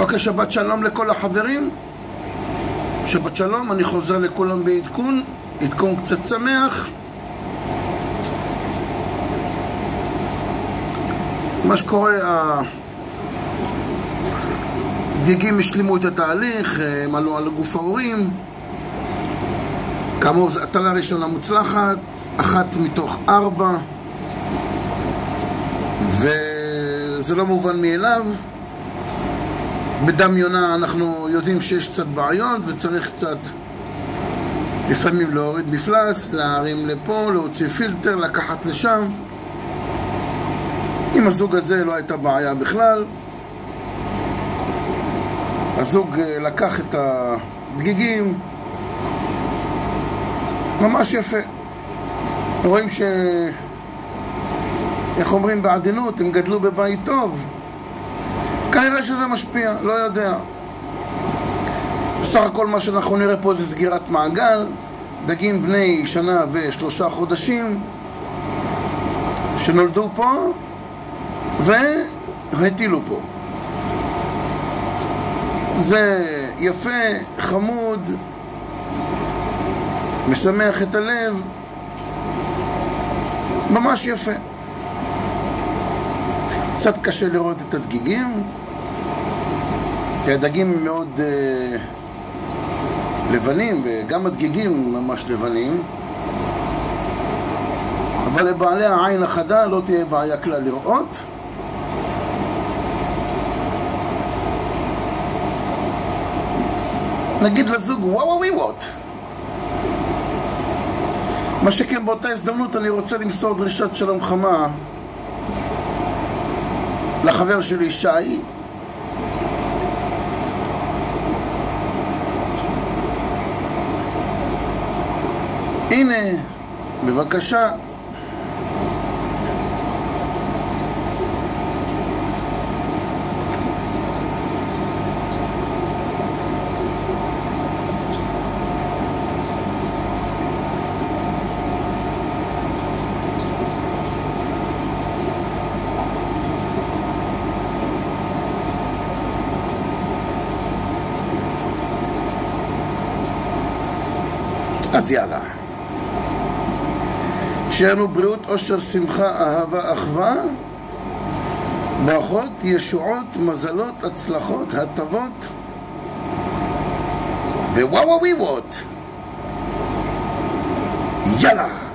אוקיי, שבת שלום לכל החברים. שבת שלום, אני חוזר לכולם בעדכון, עדכון קצת שמח. מה שקורה, הדגיגים השלימו את התהליך, הם עלו על גוף ההורים. כאמור, זו הטלה ראשונה מוצלחת, אחת מתוך ארבע, וזה לא מובן מאליו. בדם יונה אנחנו יודעים שיש קצת בעיות וצריך קצת לפעמים להוריד מפלס, להרים לפה, להוציא פילטר, לקחת לשם. עם הזוג הזה לא הייתה בעיה בכלל. הזוג אה, לקח את הדגיגים, ממש יפה. רואים ש... איך אומרים בעדינות, הם גדלו בבית טוב. כנראה שזה משפיע, לא יודע. בסך הכל מה שאנחנו נראה פה זה סגירת מעגל, דגים בני שנה ושלושה חודשים שנולדו פה והטילו פה. זה יפה, חמוד, משמח את הלב, ממש יפה. קצת קשה לראות את הדגיגים, כי הדגים הם מאוד uh, לבנים, וגם הדגיגים ממש לבנים. אבל לבעלי העין החדה לא תהיה בעיה כלל לראות. נגיד לזוג וואו וואו וואו מה שכן באותה הזדמנות אני רוצה למסור דרישת שלום חמה לחבר שלי שי הנה, בבקשה אז יאללה. שיהיה לנו בריאות, עושר, שמחה, אהבה, אחווה, ברכות, ישועות, מזלות, הצלחות, הטבות. ווואו וואו. יאללה